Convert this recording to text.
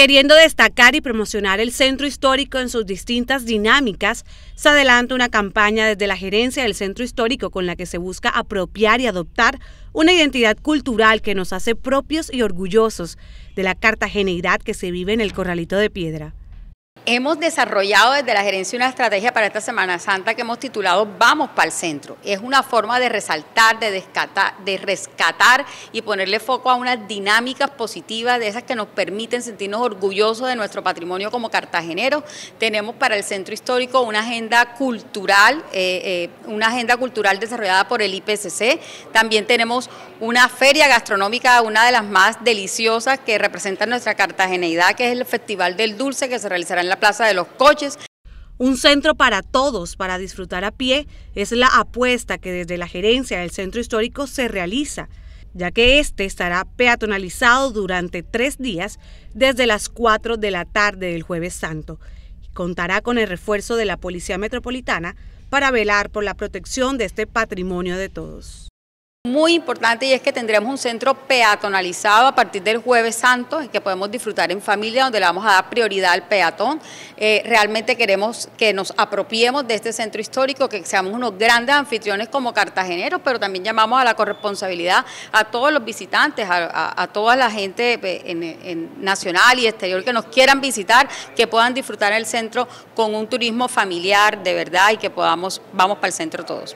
Queriendo destacar y promocionar el centro histórico en sus distintas dinámicas, se adelanta una campaña desde la gerencia del centro histórico con la que se busca apropiar y adoptar una identidad cultural que nos hace propios y orgullosos de la cartageneidad que se vive en el Corralito de Piedra. Hemos desarrollado desde la gerencia una estrategia para esta Semana Santa que hemos titulado Vamos para el centro. Es una forma de resaltar, de, rescatar y ponerle foco a unas dinámicas positivas de esas que nos permiten sentirnos orgullosos de nuestro patrimonio como cartageneros. Tenemos para el centro histórico una agenda cultural, eh, eh, una agenda cultural desarrollada por el IPCC. También tenemos una feria gastronómica, una de las más deliciosas que representa nuestra cartageneidad, que es el Festival del Dulce que se realizará en la Plaza de los Coches. Un centro para todos, para disfrutar a pie, es la apuesta que desde la gerencia del centro histórico se realiza, ya que este estará peatonalizado durante tres días desde las 4 de la tarde del jueves santo. Contará con el refuerzo de la Policía Metropolitana para velar por la protección de este patrimonio de todos. Muy importante y es que tendremos un centro peatonalizado a partir del jueves santo que podemos disfrutar en familia donde le vamos a dar prioridad al peatón. Eh, realmente queremos que nos apropiemos de este centro histórico, que seamos unos grandes anfitriones como cartageneros, pero también llamamos a la corresponsabilidad a todos los visitantes, a, toda la gente eh, nacional y exterior que nos quieran visitar, que puedan disfrutar el centro con un turismo familiar de verdad y que podamos, vamos para el centro todos.